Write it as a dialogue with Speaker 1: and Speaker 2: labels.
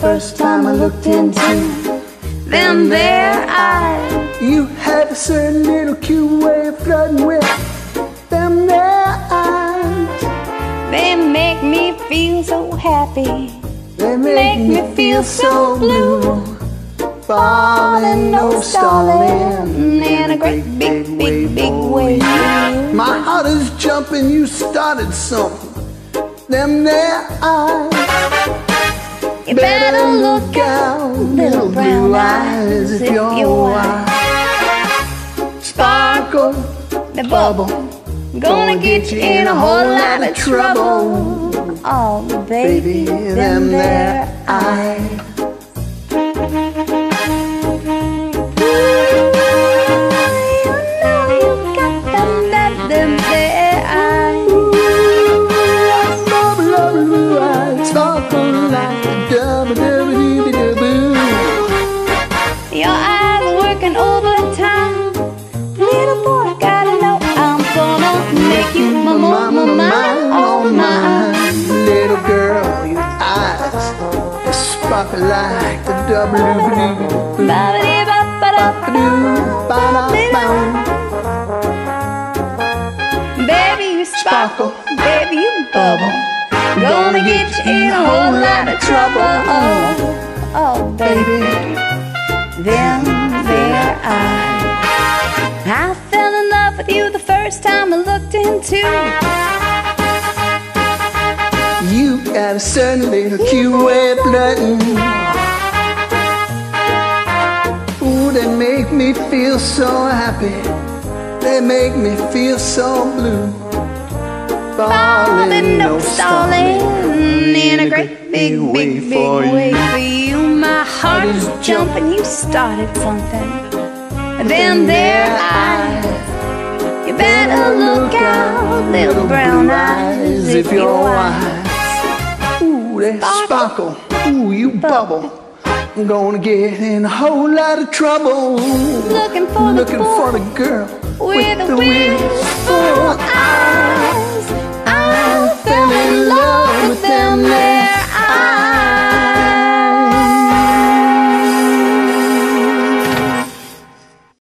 Speaker 1: first time I looked into them there eyes.
Speaker 2: You had a certain little cute way of flirting with them there eyes.
Speaker 1: They make me feel so happy.
Speaker 2: They make, me feel so blue. Falling, no stalling.
Speaker 1: In a great big, big, big way.
Speaker 2: My heart is jumping, you started something. Them there eyes.
Speaker 1: You better look out, little brown eyes, if you're wise.
Speaker 2: Sparkle,
Speaker 1: The bubble, gonna get you in a whole lot of trouble. Oh, baby,
Speaker 2: baby,
Speaker 1: them there eyes.
Speaker 2: Sparkle like the W.
Speaker 1: Baby, you sparkle, baby, you bubble. Gonna get you in a whole lot of trouble. Oh, oh, baby, them there eyes. I fell in love with you the first time I looked into.
Speaker 2: You got a certain little cute way of flirting. Ooh, they make me feel so happy. They make me feel so blue.
Speaker 1: Falling, no stalling in a great big, big, big way for you. My heart is jumping, you started something. Them there eyes, you better look out, little brown eyes, if you're wise.
Speaker 2: They sparkle. Ooh, you bubble. I'm gonna get in a whole lot of trouble.
Speaker 1: Looking for the
Speaker 2: Looking
Speaker 1: boy
Speaker 2: for the girl
Speaker 1: with the
Speaker 2: wistful
Speaker 1: wistful